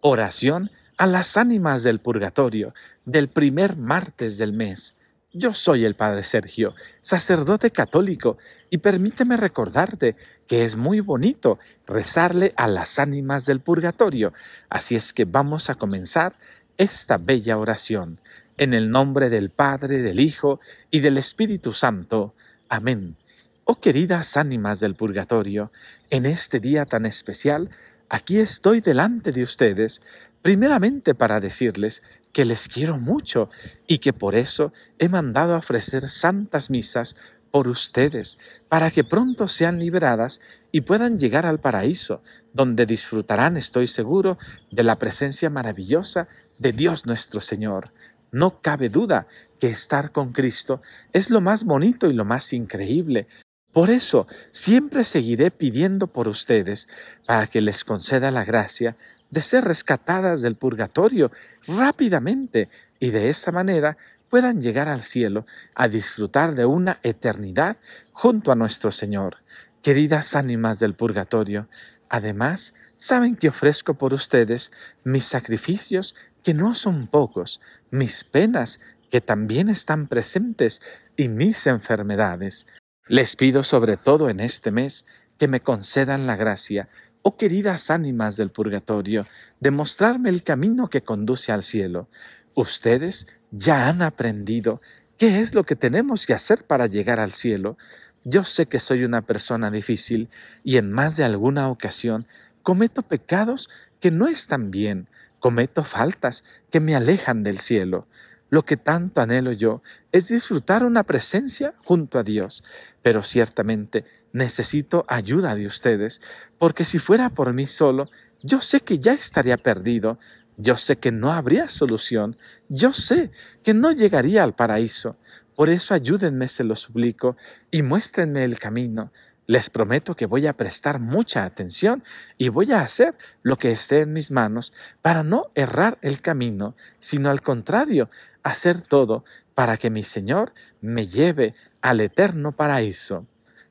Oración a las ánimas del purgatorio del primer martes del mes. Yo soy el Padre Sergio, sacerdote católico, y permíteme recordarte que es muy bonito rezarle a las ánimas del purgatorio. Así es que vamos a comenzar esta bella oración. En el nombre del Padre, del Hijo y del Espíritu Santo. Amén. Oh queridas ánimas del purgatorio, en este día tan especial, aquí estoy delante de ustedes, primeramente para decirles que les quiero mucho y que por eso he mandado a ofrecer santas misas por ustedes, para que pronto sean liberadas y puedan llegar al paraíso, donde disfrutarán, estoy seguro, de la presencia maravillosa de Dios nuestro Señor. No cabe duda que estar con Cristo es lo más bonito y lo más increíble. Por eso siempre seguiré pidiendo por ustedes para que les conceda la gracia de ser rescatadas del purgatorio rápidamente y de esa manera puedan llegar al cielo a disfrutar de una eternidad junto a nuestro Señor. Queridas ánimas del purgatorio, además, saben que ofrezco por ustedes mis sacrificios que no son pocos, mis penas que también están presentes y mis enfermedades. Les pido sobre todo en este mes que me concedan la gracia Oh queridas ánimas del purgatorio, demostrarme el camino que conduce al cielo. Ustedes ya han aprendido qué es lo que tenemos que hacer para llegar al cielo. Yo sé que soy una persona difícil y en más de alguna ocasión cometo pecados que no están bien, cometo faltas que me alejan del cielo. Lo que tanto anhelo yo es disfrutar una presencia junto a Dios, pero ciertamente necesito ayuda de ustedes, porque si fuera por mí solo, yo sé que ya estaría perdido, yo sé que no habría solución, yo sé que no llegaría al paraíso. Por eso ayúdenme, se lo suplico, y muéstrenme el camino. Les prometo que voy a prestar mucha atención y voy a hacer lo que esté en mis manos para no errar el camino, sino al contrario, hacer todo para que mi Señor me lleve al eterno paraíso.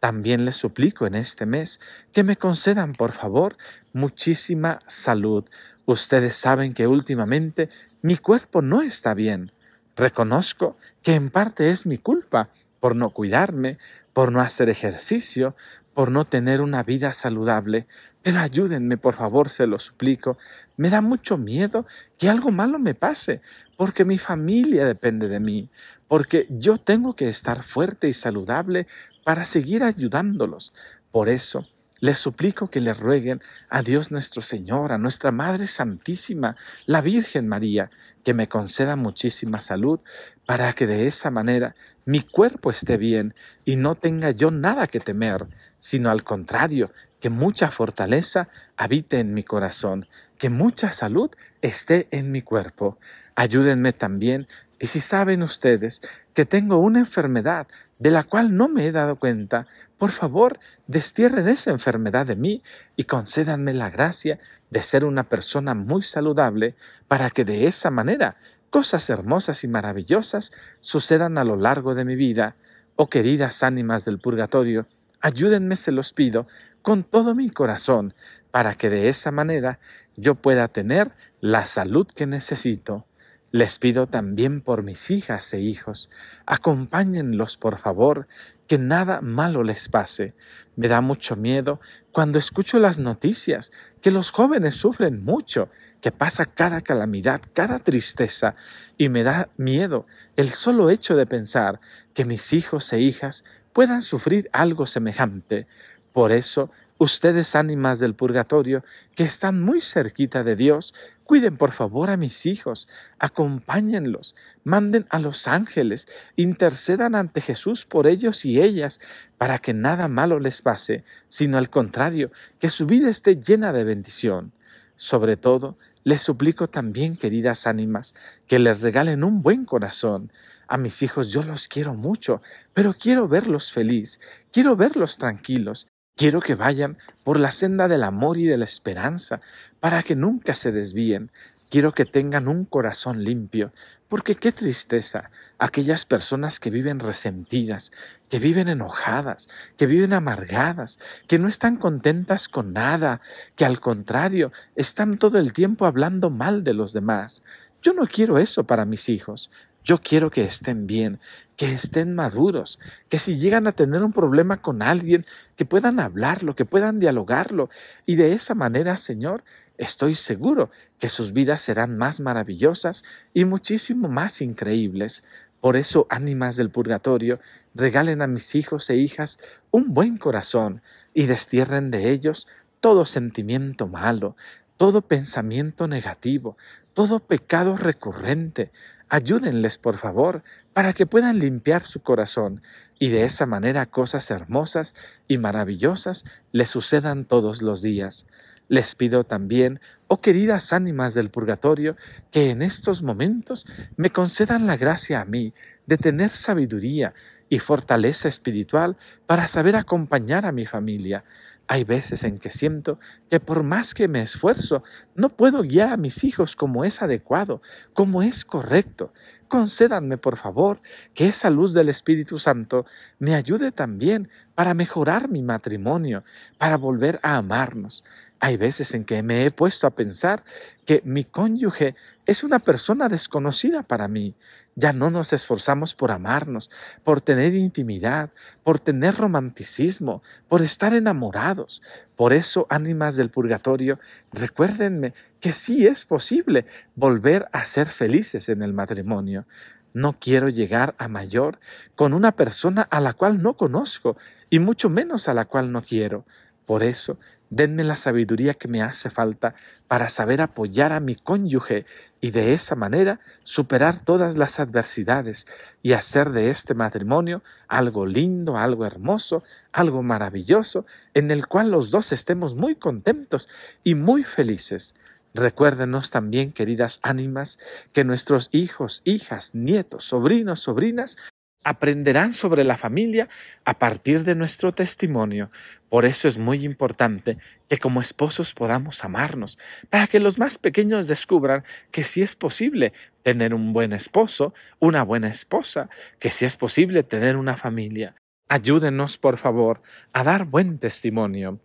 También les suplico en este mes que me concedan, por favor, muchísima salud. Ustedes saben que últimamente mi cuerpo no está bien. Reconozco que en parte es mi culpa por no cuidarme, por no hacer ejercicio, por no tener una vida saludable. Pero ayúdenme, por favor, se lo suplico. Me da mucho miedo que algo malo me pase, porque mi familia depende de mí, porque yo tengo que estar fuerte y saludable para seguir ayudándolos. Por eso, les suplico que le rueguen a Dios nuestro Señor, a nuestra Madre Santísima, la Virgen María, que me conceda muchísima salud para que de esa manera mi cuerpo esté bien y no tenga yo nada que temer, sino al contrario, que mucha fortaleza habite en mi corazón, que mucha salud esté en mi cuerpo. Ayúdenme también, y si saben ustedes que tengo una enfermedad de la cual no me he dado cuenta, por favor, destierren esa enfermedad de mí y concédanme la gracia de ser una persona muy saludable para que de esa manera cosas hermosas y maravillosas sucedan a lo largo de mi vida. Oh queridas ánimas del purgatorio, ayúdenme, se los pido, con todo mi corazón, para que de esa manera yo pueda tener la salud que necesito. Les pido también por mis hijas e hijos, acompáñenlos por favor, que nada malo les pase. Me da mucho miedo cuando escucho las noticias que los jóvenes sufren mucho, que pasa cada calamidad, cada tristeza, y me da miedo el solo hecho de pensar que mis hijos e hijas puedan sufrir algo semejante. Por eso, ustedes ánimas del purgatorio, que están muy cerquita de Dios, Cuiden por favor a mis hijos, acompáñenlos, manden a los ángeles, intercedan ante Jesús por ellos y ellas, para que nada malo les pase, sino al contrario, que su vida esté llena de bendición. Sobre todo, les suplico también, queridas ánimas, que les regalen un buen corazón. A mis hijos yo los quiero mucho, pero quiero verlos feliz, quiero verlos tranquilos, Quiero que vayan por la senda del amor y de la esperanza, para que nunca se desvíen. Quiero que tengan un corazón limpio, Porque qué tristeza aquellas personas que viven resentidas, que viven enojadas, que viven amargadas, que no están contentas con nada, que al contrario están todo el tiempo hablando mal de los demás. Yo no quiero eso para mis hijos. Yo quiero que estén bien, que estén maduros, que si llegan a tener un problema con alguien, que puedan hablarlo, que puedan dialogarlo. Y de esa manera, Señor, estoy seguro que sus vidas serán más maravillosas y muchísimo más increíbles. Por eso, ánimas del purgatorio, regalen a mis hijos e hijas un buen corazón y destierren de ellos todo sentimiento malo, todo pensamiento negativo, todo pecado recurrente. Ayúdenles, por favor, para que puedan limpiar su corazón y de esa manera cosas hermosas y maravillosas les sucedan todos los días. Les pido también, oh queridas ánimas del purgatorio, que en estos momentos me concedan la gracia a mí de tener sabiduría y fortaleza espiritual para saber acompañar a mi familia. Hay veces en que siento que por más que me esfuerzo, no puedo guiar a mis hijos como es adecuado, como es correcto. Concédanme, por favor, que esa luz del Espíritu Santo me ayude también para mejorar mi matrimonio, para volver a amarnos, hay veces en que me he puesto a pensar que mi cónyuge es una persona desconocida para mí. Ya no nos esforzamos por amarnos, por tener intimidad, por tener romanticismo, por estar enamorados. Por eso, ánimas del purgatorio, recuérdenme que sí es posible volver a ser felices en el matrimonio. No quiero llegar a mayor con una persona a la cual no conozco y mucho menos a la cual no quiero. Por eso, denme la sabiduría que me hace falta para saber apoyar a mi cónyuge y de esa manera superar todas las adversidades y hacer de este matrimonio algo lindo, algo hermoso, algo maravilloso, en el cual los dos estemos muy contentos y muy felices. Recuérdenos también, queridas ánimas, que nuestros hijos, hijas, nietos, sobrinos, sobrinas aprenderán sobre la familia a partir de nuestro testimonio. Por eso es muy importante que como esposos podamos amarnos, para que los más pequeños descubran que sí es posible tener un buen esposo, una buena esposa, que sí es posible tener una familia. Ayúdenos, por favor, a dar buen testimonio.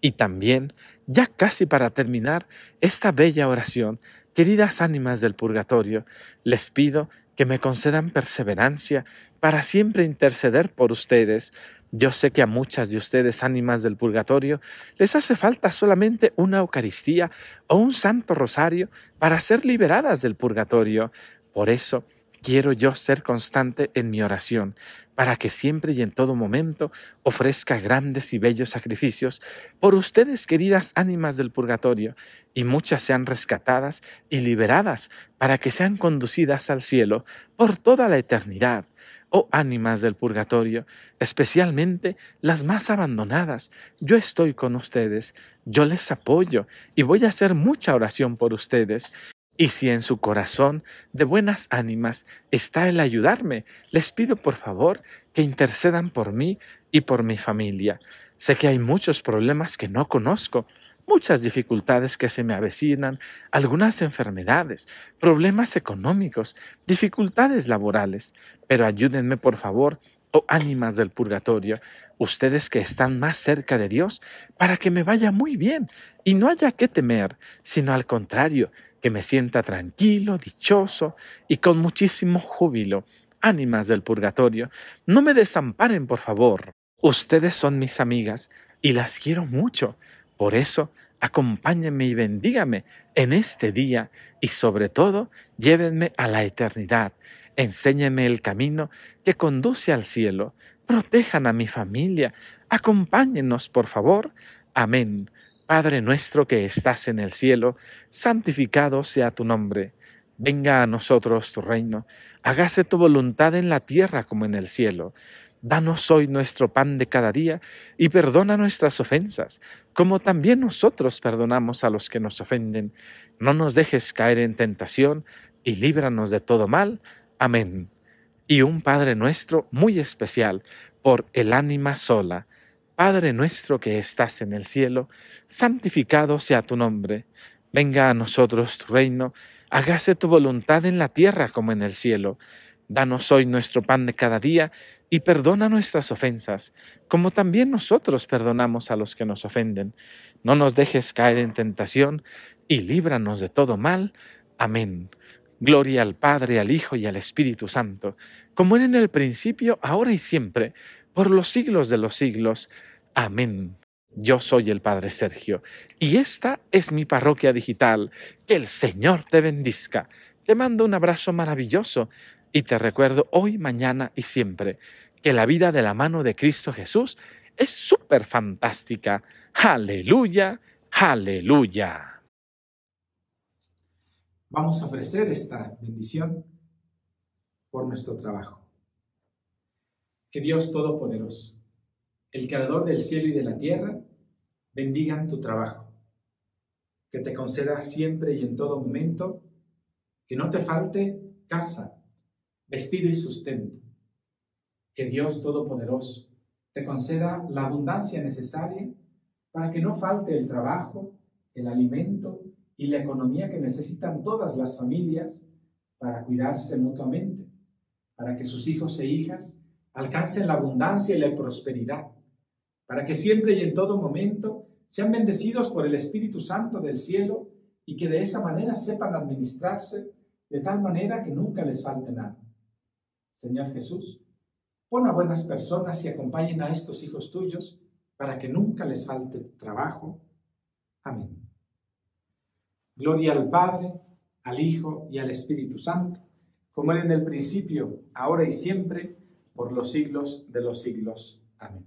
Y también, ya casi para terminar esta bella oración, queridas ánimas del purgatorio, les pido que me concedan perseverancia para siempre interceder por ustedes. Yo sé que a muchas de ustedes, ánimas del purgatorio, les hace falta solamente una Eucaristía o un Santo Rosario para ser liberadas del purgatorio. Por eso, quiero yo ser constante en mi oración, para que siempre y en todo momento ofrezca grandes y bellos sacrificios por ustedes, queridas ánimas del purgatorio, y muchas sean rescatadas y liberadas para que sean conducidas al cielo por toda la eternidad. Oh ánimas del purgatorio, especialmente las más abandonadas, yo estoy con ustedes, yo les apoyo y voy a hacer mucha oración por ustedes y si en su corazón de buenas ánimas está el ayudarme, les pido por favor que intercedan por mí y por mi familia. Sé que hay muchos problemas que no conozco, muchas dificultades que se me avecinan, algunas enfermedades, problemas económicos, dificultades laborales, pero ayúdenme por favor oh ánimas del purgatorio, ustedes que están más cerca de Dios, para que me vaya muy bien y no haya que temer, sino al contrario, que me sienta tranquilo, dichoso y con muchísimo júbilo. Ánimas del purgatorio, no me desamparen, por favor. Ustedes son mis amigas y las quiero mucho. Por eso, acompáñenme y bendígame en este día y sobre todo, llévenme a la eternidad. Enséñenme el camino que conduce al cielo. Protejan a mi familia. Acompáñenos, por favor. Amén. Padre nuestro que estás en el cielo, santificado sea tu nombre. Venga a nosotros tu reino. Hágase tu voluntad en la tierra como en el cielo. Danos hoy nuestro pan de cada día y perdona nuestras ofensas, como también nosotros perdonamos a los que nos ofenden. No nos dejes caer en tentación y líbranos de todo mal. Amén. Y un Padre nuestro muy especial por el ánima sola Padre nuestro que estás en el cielo, santificado sea tu nombre, venga a nosotros tu reino, Hágase tu voluntad en la tierra como en el cielo. Danos hoy nuestro pan de cada día y perdona nuestras ofensas, como también nosotros perdonamos a los que nos ofenden. No nos dejes caer en tentación y líbranos de todo mal. Amén. Gloria al Padre, al Hijo y al Espíritu Santo, como era en el principio, ahora y siempre, por los siglos de los siglos. Amén. Yo soy el Padre Sergio y esta es mi parroquia digital. Que el Señor te bendizca. Te mando un abrazo maravilloso y te recuerdo hoy, mañana y siempre que la vida de la mano de Cristo Jesús es súper fantástica. Aleluya, aleluya. Vamos a ofrecer esta bendición por nuestro trabajo. Que Dios Todopoderoso, el Creador del cielo y de la tierra, bendiga tu trabajo. Que te conceda siempre y en todo momento que no te falte casa, vestido y sustento. Que Dios Todopoderoso te conceda la abundancia necesaria para que no falte el trabajo, el alimento y la economía que necesitan todas las familias para cuidarse mutuamente, para que sus hijos e hijas alcancen la abundancia y la prosperidad, para que siempre y en todo momento sean bendecidos por el Espíritu Santo del cielo y que de esa manera sepan administrarse de tal manera que nunca les falte nada. Señor Jesús, pon a buenas personas y acompañen a estos hijos tuyos para que nunca les falte trabajo. Amén. Gloria al Padre, al Hijo y al Espíritu Santo, como era en el principio, ahora y siempre, por los siglos de los siglos. Amén.